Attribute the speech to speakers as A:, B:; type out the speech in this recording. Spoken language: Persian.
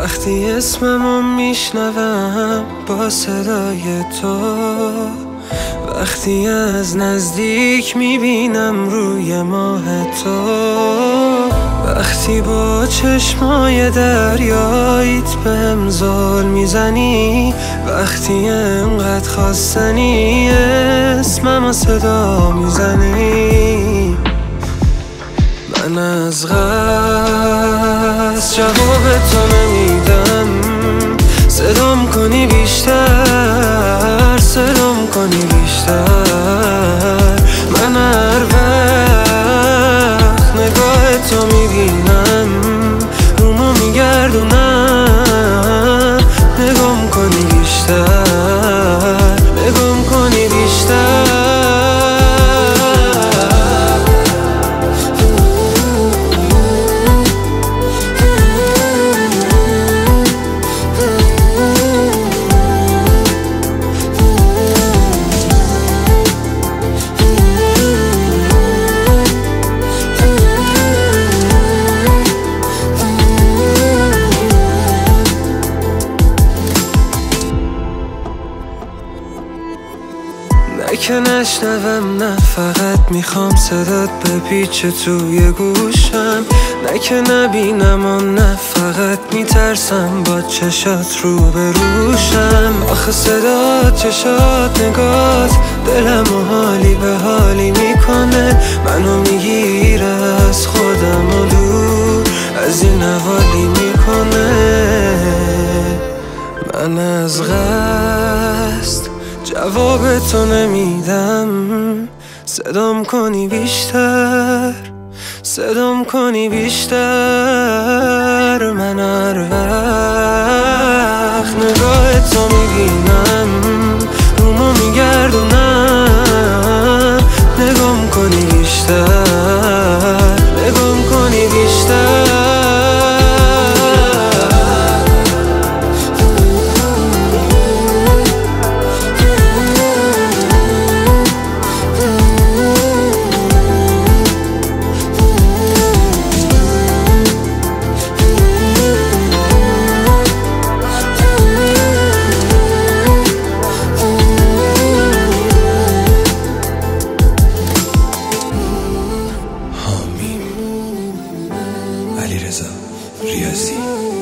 A: وقتی اسممو میشنوم با صدای تو وقتی از نزدیک می‌بینم روی ماه تو وقتی با چشمای دریاییت به امزال می‌زنی وقتی انقدر خواستنی اسمم صدا می‌زنی. من از غص جواب تو نمیدم. صدام کنی بیشتر صدام کنی بیشتر. نه که نشنوم نه فقط می‌خوام صدات بپیچه توی گوشم. نه که نبینم و نه فقط میترسم با چشات رو به روشم. آخه صدات چشات نگات دلم و حالی به حالی می‌کنه. منو می‌گیره از خودم و دور از این نوالی می‌کنه. من از قصد جواب تو نمیدم. صدام کنی بیشتر. صدام کنی بیشتر. من هر وقت نگاه تو می‌بینم. رومو میگردونم. it is a real.